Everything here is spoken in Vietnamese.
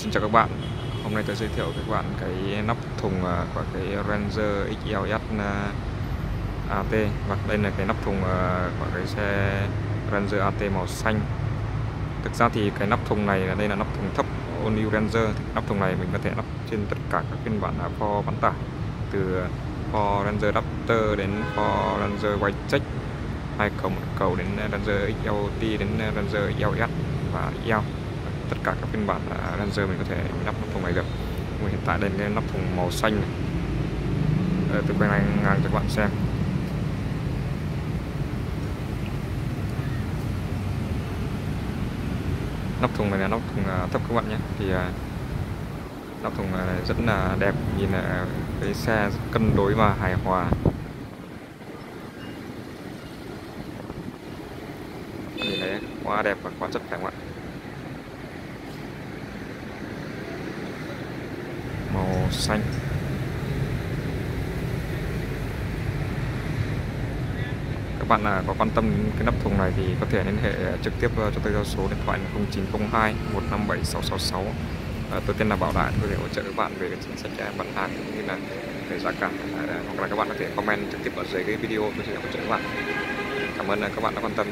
Xin chào các bạn. Hôm nay tôi giới thiệu với các bạn cái nắp thùng à, của cái Ranger XLS à, AT Và vâng, đây là cái nắp thùng à, của cái xe Ranger AT màu xanh. Thực ra thì cái nắp thùng này là, đây là nắp thùng thấp, All New Ranger. Thì Nắp thùng này mình có thể nắp trên tất cả các phiên bản Ford bán tải. Từ Ford Ranger Raptor đến Ford Ranger White Check hai cầu, một cầu đến Ranger XLT đến Ranger XLS và XL tất cả các phiên bản Ranger mình có thể lắp nắp thùng này được. Mình hiện tại đây là nắp thùng màu xanh này. Để tôi quay ngang, ngang cho các bạn xem. Nắp thùng này là nắp thùng à, thấp các bạn nhé. Thì à, nắp thùng này rất là đẹp. Nhìn là cái xe cân đối và hài hòa. Nhìn thấy quá đẹp và quá chất phải không ạ màu xanh. Các bạn là có quan tâm đến cái nắp thùng này thì có thể liên hệ à, trực tiếp à, cho tôi theo số điện thoại 0902 157 666 à, tôi tên là Bảo Đại tôi sẽ hỗ trợ các bạn về cái chính sách bán hàng cũng như là về giá cả. À, hoặc là các bạn có thể comment trực tiếp ở dưới cái video tôi sẽ hỗ trợ các bạn. Cảm ơn các bạn đã quan tâm.